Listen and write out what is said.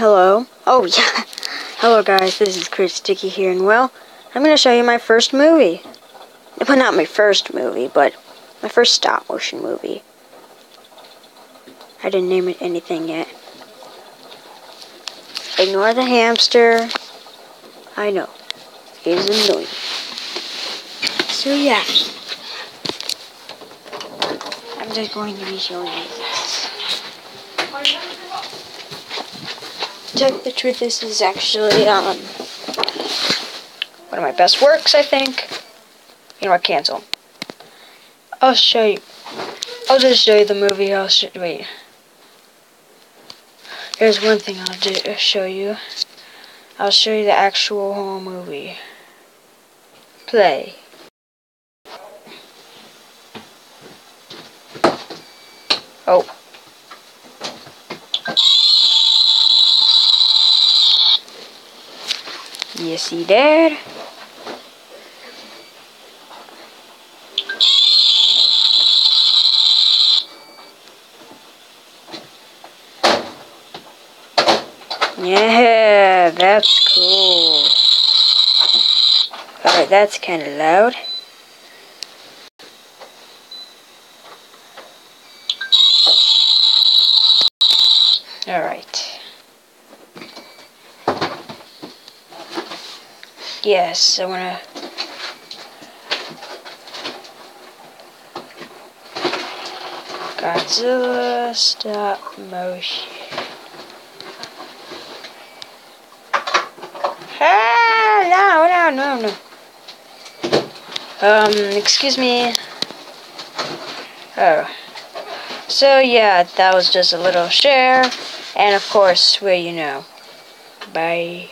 hello. Oh, yeah. hello, guys. This is Chris Sticky here, and well, I'm going to show you my first movie. Well, not my first movie, but my first stop motion movie. I didn't name it anything yet. Ignore the hamster. I know. He's annoying. So, yeah. I'm just going to be showing you this. You the truth, this is actually um one of my best works, I think. You know what? Cancel. I'll show you. I'll just show you the movie. I'll show. Wait. Here's one thing I'll do. Show you. I'll show you the actual whole movie. Play. Oh. Yes, he did. Yeah, that's cool. Alright, that's kind of loud. Alright. Yes, I want to... Godzilla stop motion. Ah, no, no, no. no. Um, excuse me. Oh. So, yeah, that was just a little share. And, of course, where you know. Bye.